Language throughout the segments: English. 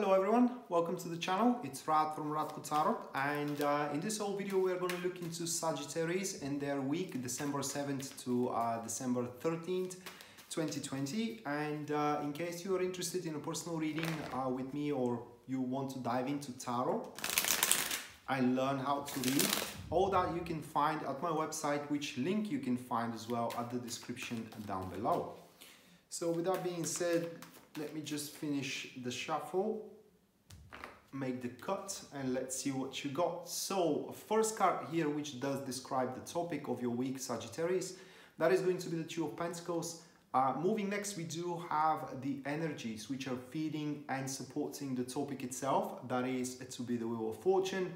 Hello everyone, welcome to the channel. It's Rad from Radko Tarot and uh, in this whole video we are going to look into Sagittarius and their week December 7th to uh, December 13th 2020 and uh, in case you are interested in a personal reading uh, with me or you want to dive into tarot and learn how to read all that you can find at my website which link you can find as well at the description down below. So with that being said let me just finish the shuffle make the cut and let's see what you got. So first card here which does describe the topic of your week Sagittarius that is going to be the two of Pentacles. Uh, moving next we do have the energies which are feeding and supporting the topic itself. That is to be the wheel of fortune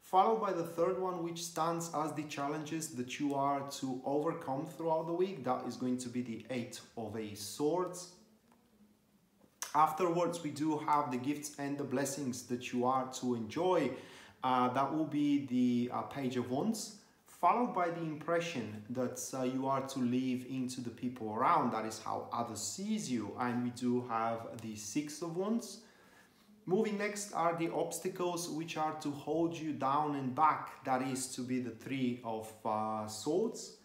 followed by the third one which stands as the challenges that you are to overcome throughout the week. That is going to be the eight of a swords Afterwards, we do have the gifts and the blessings that you are to enjoy. Uh, that will be the uh, page of wands, followed by the impression that uh, you are to leave into the people around. That is how others sees you. And we do have the six of wands. Moving next are the obstacles which are to hold you down and back. That is to be the three of uh, swords.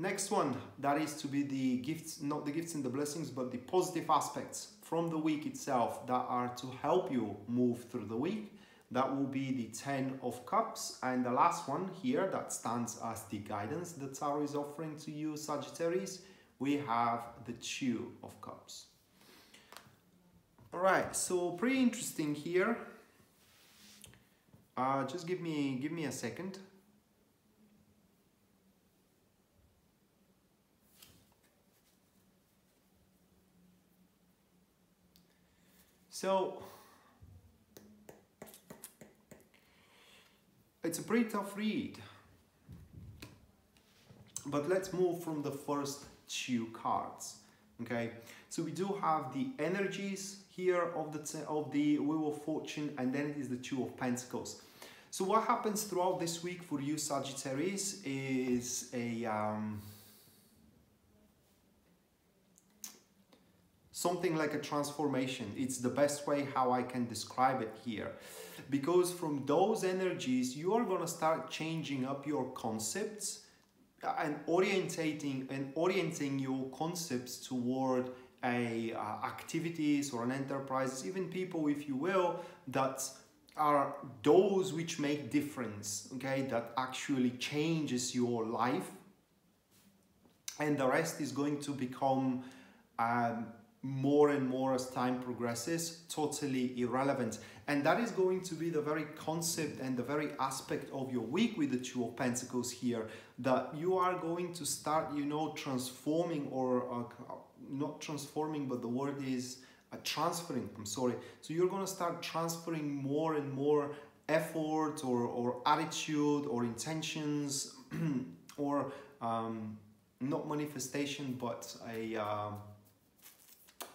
Next one, that is to be the gifts, not the gifts and the blessings, but the positive aspects from the week itself that are to help you move through the week. That will be the 10 of cups. And the last one here that stands as the guidance that Tarot is offering to you, Sagittarius, we have the two of cups. All right, so pretty interesting here. Uh, just give me, give me a second. So it's a pretty tough read. But let's move from the first two cards. Okay, so we do have the energies here of the of the Wheel of Fortune, and then it is the Two of Pentacles. So what happens throughout this week for you Sagittarius is a um, something like a transformation. It's the best way how I can describe it here. Because from those energies, you are going to start changing up your concepts and orientating and orienting your concepts toward a uh, activities or an enterprise, even people, if you will, that are those which make difference, okay, that actually changes your life. And the rest is going to become um, more and more as time progresses totally irrelevant. And that is going to be the very concept and the very aspect of your week with the two of pentacles here that you are going to start you know transforming or uh, not transforming but the word is uh, transferring i'm sorry. So you're going to start transferring more and more effort or, or attitude or intentions or um, not manifestation but a uh,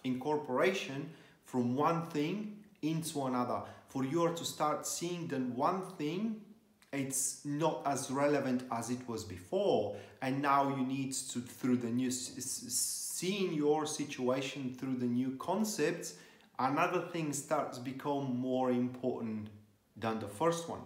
incorporation from one thing into another. For you to start seeing that one thing it's not as relevant as it was before and now you need to through the new seeing your situation through the new concepts another thing starts become more important than the first one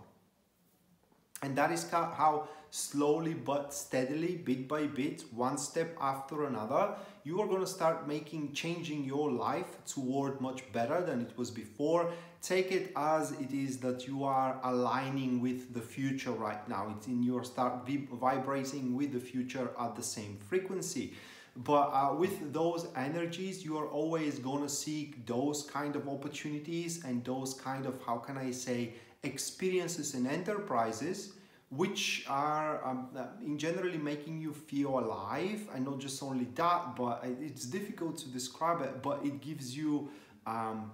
and that is how slowly but steadily, bit by bit, one step after another, you are going to start making, changing your life toward much better than it was before. Take it as it is that you are aligning with the future right now. It's in your start vibrating with the future at the same frequency. But uh, with those energies, you are always going to seek those kind of opportunities and those kind of, how can I say, experiences and enterprises which are um, uh, in generally making you feel alive and not just only that but it's difficult to describe it but it gives you um,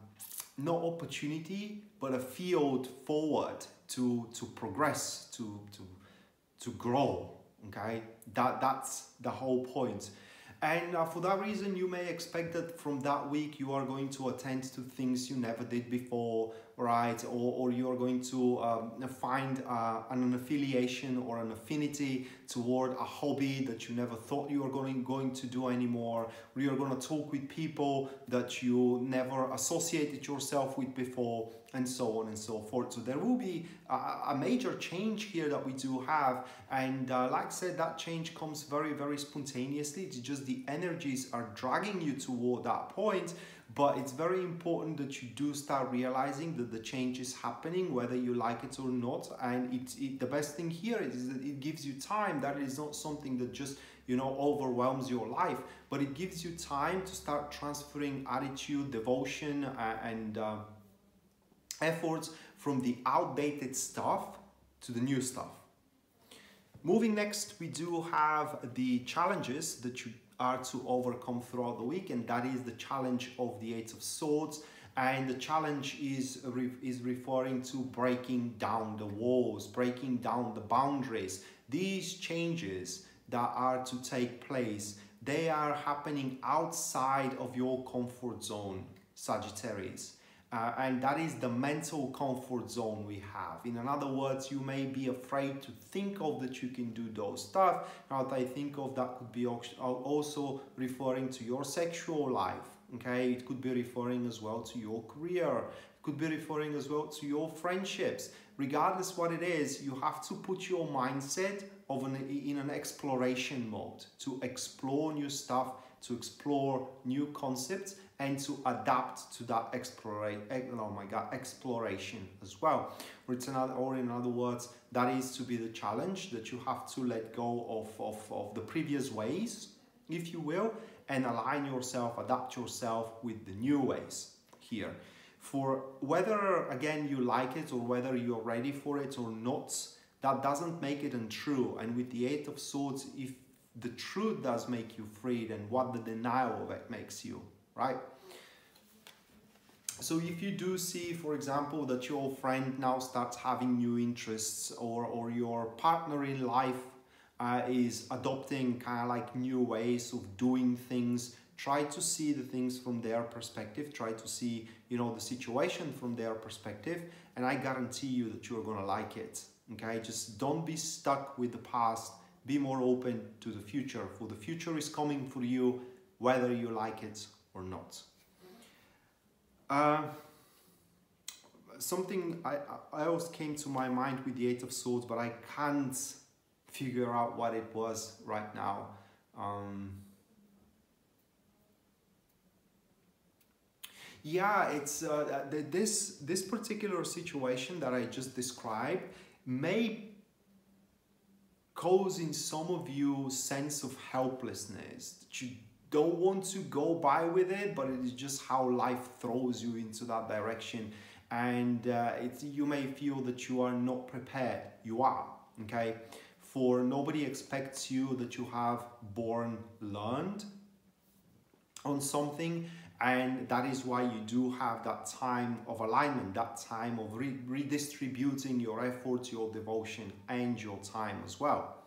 no opportunity but a field forward to to progress to to to grow okay? That that's the whole point And uh, for that reason, you may expect that from that week you are going to attend to things you never did before, right? Or, or you are going to um, find uh, an affiliation or an affinity toward a hobby that you never thought you were going, going to do anymore. Or you're going to talk with people that you never associated yourself with before and so on and so forth. So there will be a, a major change here that we do have. And uh, like I said, that change comes very, very spontaneously. It's just the energies are dragging you toward that point. But it's very important that you do start realizing that the change is happening, whether you like it or not. And it, it the best thing here is that it gives you time. That is not something that just you know overwhelms your life but it gives you time to start transferring attitude devotion uh, and uh, efforts from the outdated stuff to the new stuff. Moving next, we do have the challenges that you are to overcome throughout the week, and that is the challenge of the Eight of Swords. And the challenge is, is referring to breaking down the walls, breaking down the boundaries. These changes that are to take place, they are happening outside of your comfort zone, Sagittarius. Uh, and that is the mental comfort zone we have. In other words, you may be afraid to think of that you can do those stuff. Now, I think of that could be also referring to your sexual life. Okay, it could be referring as well to your career. It could be referring as well to your friendships. Regardless what it is, you have to put your mindset of an in an exploration mode to explore new stuff, to explore new concepts and to adapt to that exploration eh, oh my god exploration as well. Or, another, or in other words that is to be the challenge that you have to let go of, of, of the previous ways if you will and align yourself adapt yourself with the new ways here. For whether again you like it or whether you're ready for it or not that doesn't make it untrue. And with the eight of swords if the truth does make you free then what the denial of it makes you right? So if you do see, for example, that your friend now starts having new interests or, or your partner in life uh, is adopting kind of like new ways of doing things, try to see the things from their perspective, try to see, you know, the situation from their perspective, and I guarantee you that you're gonna like it, okay? Just don't be stuck with the past, be more open to the future, for the future is coming for you, whether you like it or not. Uh, something I, I always came to my mind with the Eight of Swords, but I can't figure out what it was right now. Um, yeah, it's uh, this this particular situation that I just described may cause in some of you sense of helplessness that you don't want to go by with it, but it is just how life throws you into that direction. And uh, it's, you may feel that you are not prepared. You are, okay? For nobody expects you that you have born learned on something and that is why you do have that time of alignment that time of re redistributing your efforts your devotion and your time as well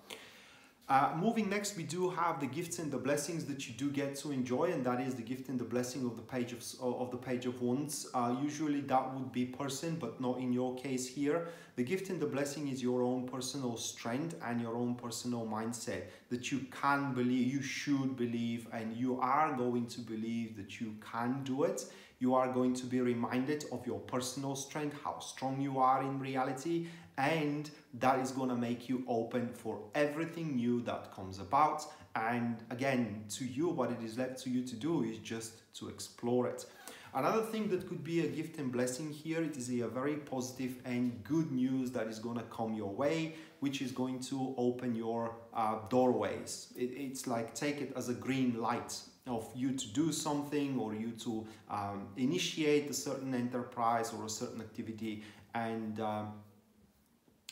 uh, moving next, we do have the gifts and the blessings that you do get to enjoy, and that is the gift and the blessing of the page of, of the page of wands. Uh, usually that would be person, but not in your case here. The gift and the blessing is your own personal strength and your own personal mindset that you can believe, you should believe, and you are going to believe that you can do it you are going to be reminded of your personal strength, how strong you are in reality, and that is going to make you open for everything new that comes about. And again, to you, what it is left to you to do is just to explore it. Another thing that could be a gift and blessing here, it is a very positive and good news that is going to come your way, which is going to open your uh, doorways. It, it's like take it as a green light of you to do something or you to um, initiate a certain enterprise or a certain activity and um,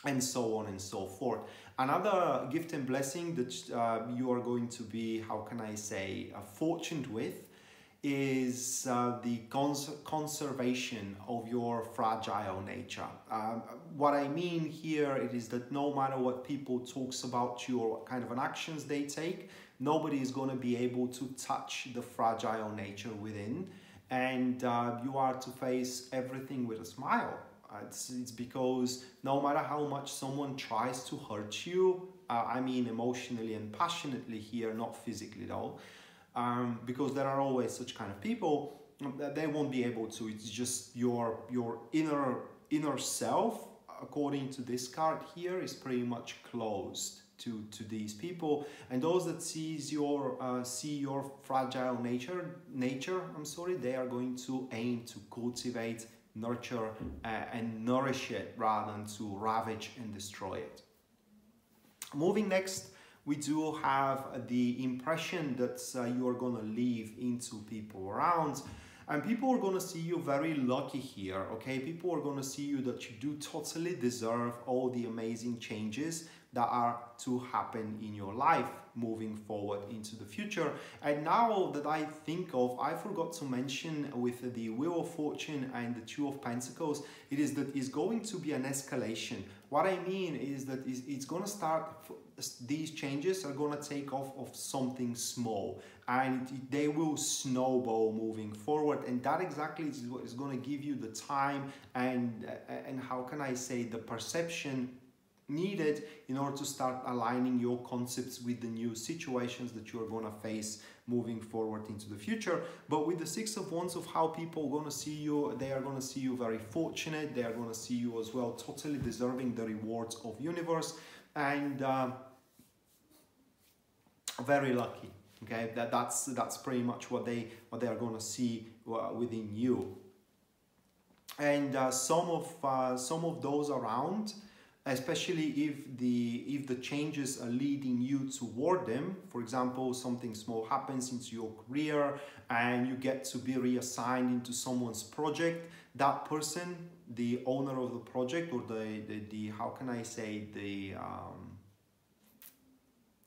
and so on and so forth. Another gift and blessing that uh, you are going to be, how can I say, uh, fortunate with is uh, the cons conservation of your fragile nature. Um, what I mean here it is that no matter what people talks about you or what kind of an actions they take, nobody is going to be able to touch the fragile nature within. And uh, you are to face everything with a smile. It's, it's because no matter how much someone tries to hurt you uh, i mean emotionally and passionately here not physically though um, because there are always such kind of people that they won't be able to. It's just your your inner inner self according to this card here is pretty much closed to to these people. And those that sees your uh, see your fragile nature nature i'm sorry they are going to aim to cultivate nurture uh, and nourish it rather than to ravage and destroy it. Moving next we do have the impression that uh, you are going to leave into people around. And people are going to see you very lucky here okay? People are going to see you that you do totally deserve all the amazing changes that are to happen in your life moving forward into the future. And now that I think of, I forgot to mention with the Wheel of Fortune and the Two of Pentacles, it is that it's going to be an escalation. What I mean is that it's going to start, these changes are going to take off of something small and they will snowball moving forward. And that exactly is what is going to give you the time and, and how can I say, the perception needed in order to start aligning your concepts with the new situations that you are going to face moving forward into the future. But with the six of wands of how people are going to see you they are going to see you very fortunate. They are going to see you as well totally deserving the rewards of universe. And uh, very lucky okay? That that's that's pretty much what they what they are going to see uh, within you. And uh, some of uh, some of those around especially if the if the changes are leading you toward them. For example something small happens into your career and you get to be reassigned into someone's project. That person the owner of the project or the the, the how can i say the um,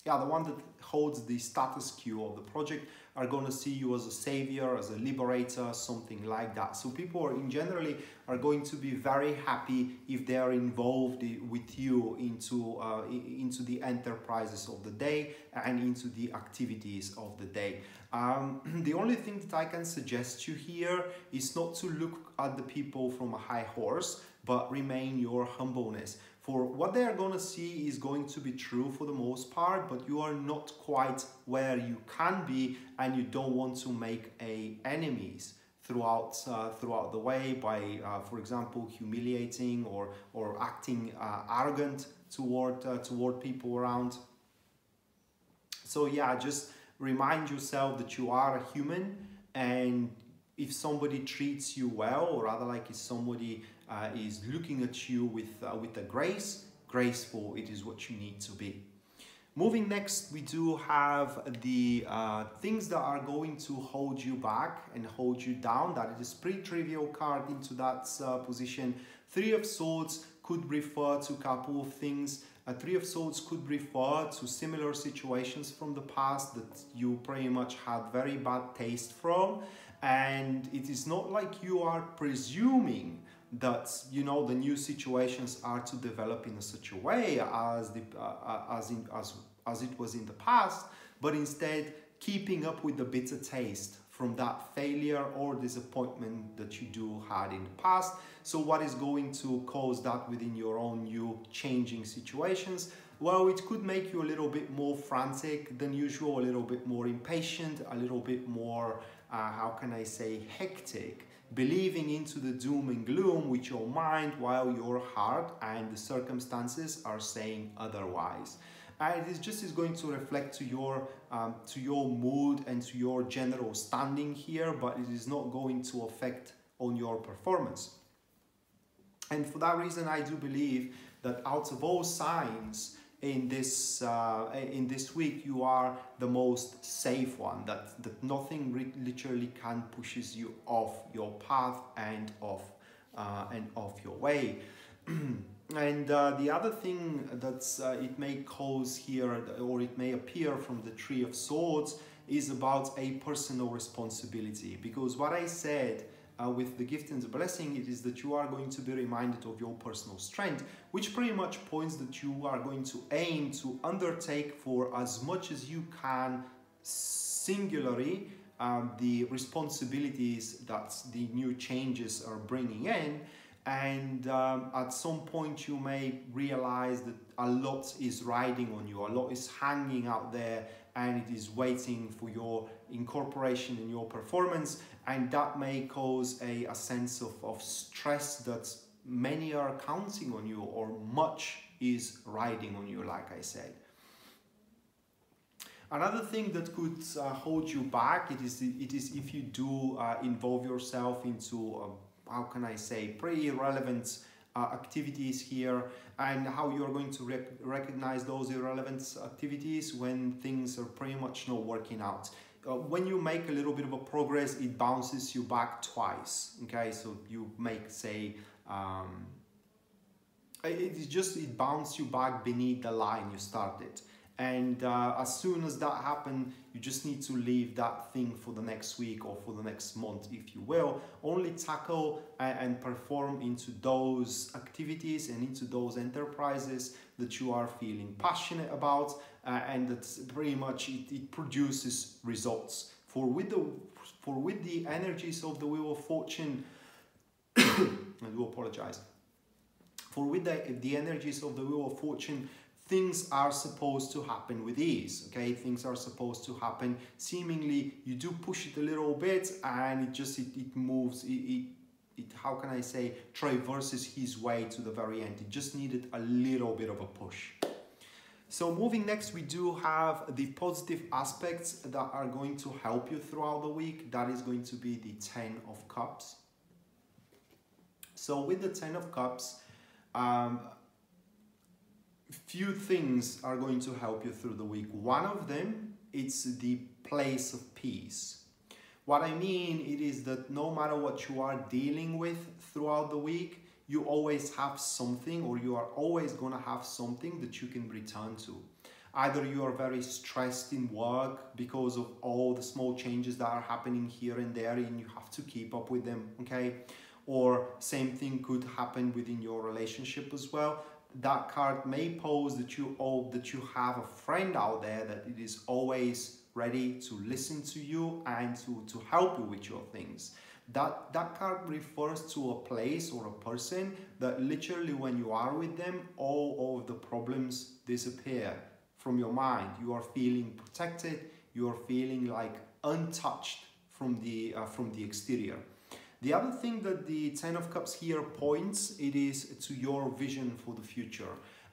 yeah the one that holds the status quo of the project are going to see you as a savior, as a liberator, something like that. So people are in generally are going to be very happy if they are involved with you into uh, into the enterprises of the day and into the activities of the day. Um, the only thing that I can suggest you here is not to look at the people from a high horse, but remain your humbleness for what they are going to see is going to be true for the most part but you are not quite where you can be and you don't want to make a enemies throughout uh, throughout the way by uh, for example humiliating or or acting uh, arrogant toward uh, toward people around. So yeah just remind yourself that you are a human and if somebody treats you well or rather like if somebody uh, is looking at you with, uh, with a grace, graceful, it is what you need to be. Moving next, we do have the uh, things that are going to hold you back and hold you down. That is pretty trivial card into that uh, position. Three of Swords could refer to a couple of things. A Three of Swords could refer to similar situations from the past that you pretty much had very bad taste from. And it is not like you are presuming that you know the new situations are to develop in such a way as the uh, uh, as in as as it was in the past but instead keeping up with the bitter taste from that failure or disappointment that you do had in the past. So what is going to cause that within your own new changing situations? Well it could make you a little bit more frantic than usual a little bit more impatient a little bit more uh, how can i say hectic believing into the doom and gloom with your mind while your heart and the circumstances are saying otherwise. And it is just is going to reflect to your um, to your mood and to your general standing here but it is not going to affect on your performance. And for that reason i do believe that out of all signs in this uh, in this week you are the most safe one that that nothing literally can pushes you off your path and off uh, and off your way. And uh, the other thing that uh, it may cause here or it may appear from the Three of Swords is about a personal responsibility. Because what I said uh, with the gift and the blessing, it is that you are going to be reminded of your personal strength, which pretty much points that you are going to aim to undertake for as much as you can singularly um, the responsibilities that the new changes are bringing in. And um, at some point, you may realize that a lot is riding on you, a lot is hanging out there, and it is waiting for your incorporation in your performance. And that may cause a, a sense of, of stress that many are counting on you, or much is riding on you, like I said. Another thing that could uh, hold you back it is it is if you do uh, involve yourself into uh, how can I say pretty irrelevant activities here and how you're going to rec recognize those irrelevant activities when things are pretty much not working out. Uh, when you make a little bit of a progress, it bounces you back twice. Okay, so you make say. Um, it is just it bounces you back beneath the line you started and uh, as soon as that happens you just need to leave that thing for the next week or for the next month if you will. Only tackle and perform into those activities and into those enterprises that you are feeling passionate about uh, and that pretty much it, it produces results. For with the for with the energies of the wheel of fortune i do apologize. For with the, the energies of the wheel of fortune things are supposed to happen with ease okay? Things are supposed to happen seemingly. You do push it a little bit and it just it, it moves it, it, it how can i say traverses his way to the very end. It just needed a little bit of a push. So moving next we do have the positive aspects that are going to help you throughout the week. That is going to be the 10 of cups. So with the 10 of cups um, few things are going to help you through the week. One of them it's the place of peace. What I mean it is that no matter what you are dealing with throughout the week, you always have something or you are always going to have something that you can return to. Either you are very stressed in work because of all the small changes that are happening here and there and you have to keep up with them, okay? Or same thing could happen within your relationship as well that card may pose that you all that you have a friend out there that it is always ready to listen to you and to, to help you with your things. That that card refers to a place or a person that literally when you are with them, all of the problems disappear from your mind. You are feeling protected, you are feeling like untouched from the uh, from the exterior. The other thing that the Ten of Cups here points, it is to your vision for the future.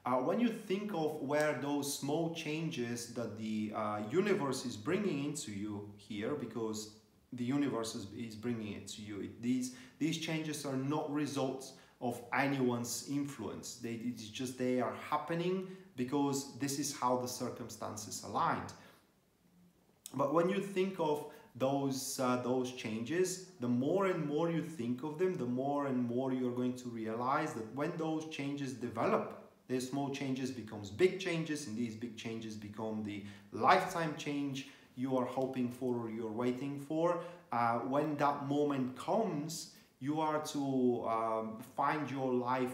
Uh, when you think of where those small changes that the uh, universe is bringing into you here, because the universe is, is bringing it to you, these, these changes are not results of anyone's influence. They, it's just they are happening because this is how the circumstances aligned. But when you think of those uh, those changes the more and more you think of them the more and more you're going to realize that when those changes develop these small changes becomes big changes and these big changes become the lifetime change you are hoping for or you're waiting for. Uh, when that moment comes you are to um, find your life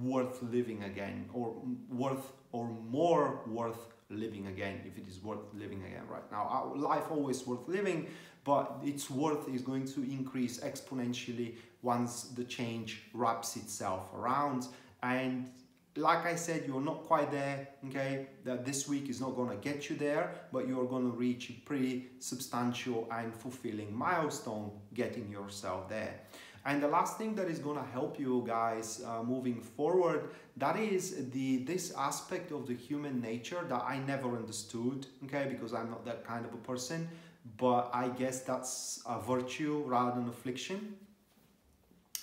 worth living again or worth or more worth living again if it is worth living again right now our life always worth living but its worth is going to increase exponentially once the change wraps itself around and like I said, you're not quite there, okay? That this week is not gonna get you there, but you're gonna reach a pretty substantial and fulfilling milestone getting yourself there. And the last thing that is gonna help you guys uh, moving forward, that is the this aspect of the human nature that I never understood, okay, because I'm not that kind of a person, but I guess that's a virtue rather than affliction.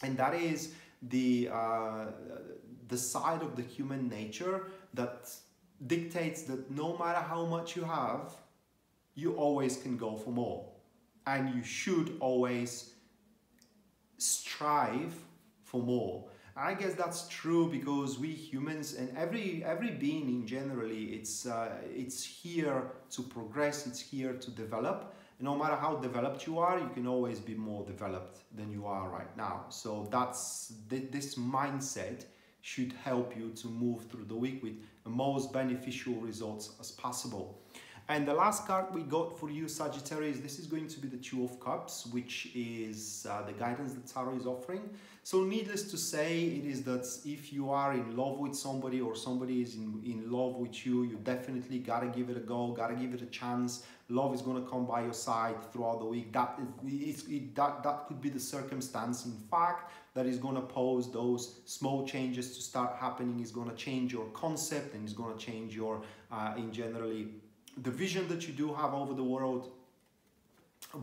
And that is the uh, the side of the human nature that dictates that no matter how much you have, you always can go for more. And you should always strive for more. I guess that's true because we humans and every every being in generally it's uh, it's here to progress, it's here to develop, no matter how developed you are, you can always be more developed than you are right now. So that's this mindset should help you to move through the week with the most beneficial results as possible. And the last card we got for you, Sagittarius, this is going to be the Two of Cups, which is uh, the guidance that Tarot is offering. So needless to say, it is that if you are in love with somebody or somebody is in, in love with you, you definitely gotta give it a go, gotta give it a chance. Love is gonna come by your side throughout the week. That, is, it, that, that could be the circumstance, in fact, that is gonna pose those small changes to start happening, is gonna change your concept and is gonna change your, uh, in generally, the vision that you do have over the world.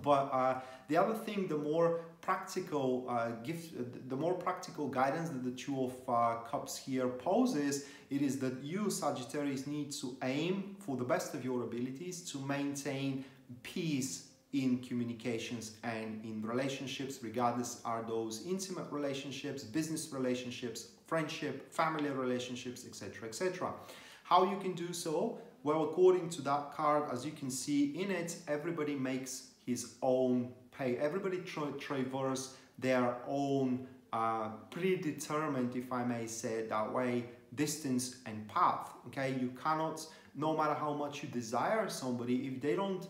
But uh, the other thing, the more practical uh, gift, the more practical guidance that the Two of uh, Cups here poses, it is that you, Sagittarius, need to aim for the best of your abilities to maintain peace in communications and in relationships, regardless are those intimate relationships, business relationships, friendship, family relationships, etc., etc. How you can do so? Well, according to that card, as you can see in it, everybody makes his own pay. Everybody tra traverse their own uh, predetermined, if I may say it that way, distance and path. Okay, you cannot, no matter how much you desire somebody, if they don't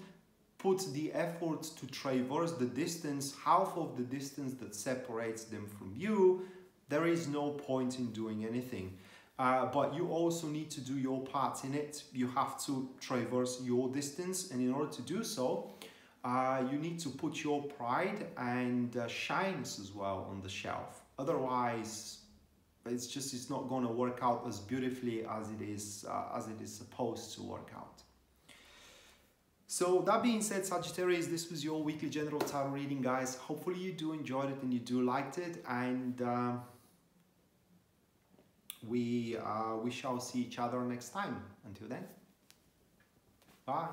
put the effort to traverse the distance, half of the distance that separates them from you, there is no point in doing anything. Uh, but you also need to do your part in it. You have to traverse your distance, and in order to do so, uh, you need to put your pride and uh, shyness as well on the shelf. Otherwise, it's just it's not going to work out as beautifully as it is uh, as it is supposed to work out. So that being said, Sagittarius, this was your weekly general tarot reading, guys. Hopefully you do enjoyed it and you do liked it, and uh, we uh, we shall see each other next time. Until then, bye.